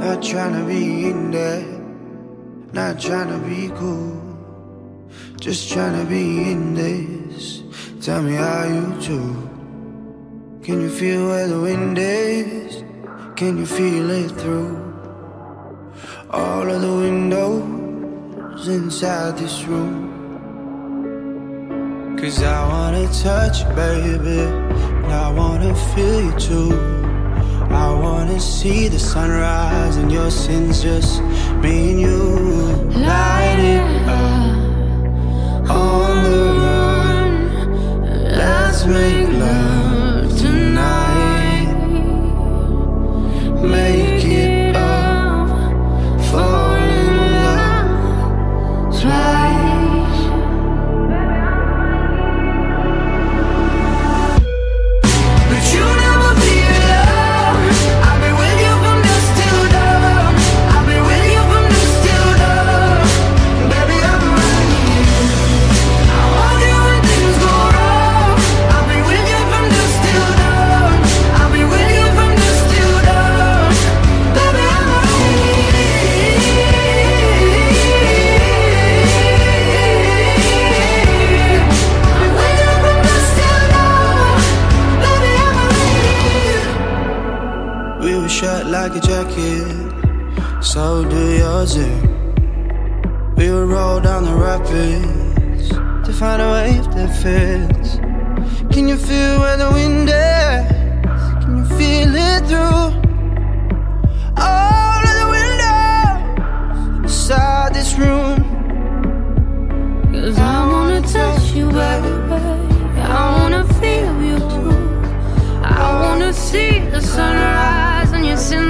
Not trying to be in there, not trying to be cool. Just trying to be in this. Tell me how you do. Can you feel where the wind is? Can you feel it through all of the windows inside this room? Cause I wanna touch you, baby. And I wanna feel you too. See the sunrise and your sins just me and you. Light it shut like a jacket, so do yours. eh? We would roll down the rapids to find a wave that fits. Can you feel where the wind is? Can you feel it through all of the windows inside this room? Cause I wanna touch you, baby. I wanna feel you too. I wanna see the sunrise and